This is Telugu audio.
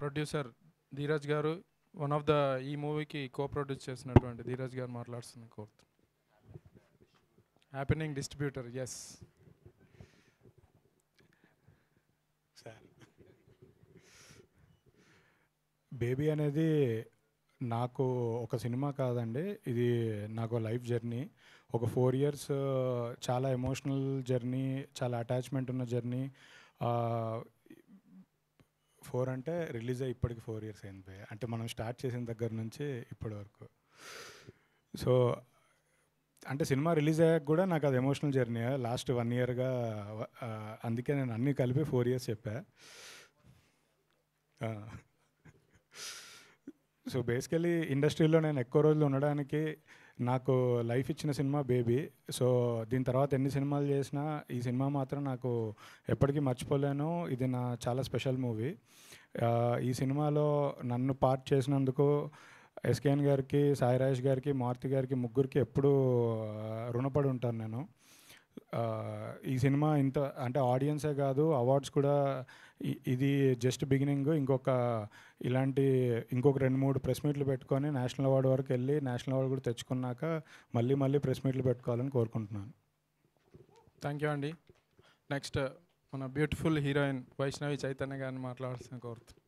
ప్రొడ్యూసర్ ధీరజ్ గారు వన్ ఆఫ్ ద ఈ మూవీకి కో ప్రొడ్యూస్ చేసినటువంటి ధీరజ్ గారు మాట్లాడుతుంది కోరుతు హ్యాపెనింగ్ డిస్ట్రిబ్యూటర్ ఎస్ సార్ బేబీ అనేది నాకు ఒక సినిమా కాదండి. ఇది నాకు లైఫ్ జర్నీ ఒక ఫోర్ ఇయర్స్ uh, చాలా ఎమోషనల్ జర్నీ చాలా అటాచ్మెంట్ ఉన్న జర్నీ ఫోర్ అంటే రిలీజ్ అయ్యి ఇప్పటికి ఫోర్ ఇయర్స్ అయింది భయ్య. అంటే మనం స్టార్ట్ చేసిన దగ్గర నుంచి ఇప్పటి వరకు. సో అంటే సినిమా రిలీజ్ అయ్యాక కూడా నాకు అది ఎమోషనల్ జర్నీ లాస్ట్ వన్ ఇయర్గా అందుకే నేను అన్నీ కలిపి ఫోర్ ఇయర్స్ చెప్పా. సో బేసికలీ ఇండస్ట్రీలో నేను ఎక్కువ రోజులు ఉండడానికి నాకు లైఫ్ ఇచ్చిన సినిమా బేబీ. సో దీని తర్వాత ఎన్ని సినిమాలు చేసినా ఈ సినిమా మాత్రం నాకు ఎప్పటికీ మర్చిపోలేను. ఇది నా చాలా స్పెషల్ మూవీ. ఈ సినిమాలో నన్ను పార్ట్ చేసినందుకు ఎస్కేఎన్ గారికి సాయిరాజ్ గారికి మారుతి గారికి ముగ్గురికి ఎప్పుడూ రుణపడి ఉంటాను నేను. ఈ సినిమా ఇంత అంటే ఆడియన్సే కాదు అవార్డ్స్ కూడా ఇది జస్ట్ బిగినింగ్. ఇంకొక ఇలాంటి ఇంకొక రెండు మూడు ప్రెస్ మీట్లు పెట్టుకొని నేషనల్ అవార్డు వరకు వెళ్ళి నేషనల్ అవార్డు కూడా తెచ్చుకున్నాక మళ్ళీ మళ్ళీ ప్రెస్ మీట్లు పెట్టుకోవాలని కోరుకుంటున్నాను. థ్యాంక్ యూ అండి. నెక్స్ట్ మన బ్యూటిఫుల్ హీరోయిన్ వైష్ణవి చైతన్య గారిని మాట్లాడాల్సిన కోరుతున్నాను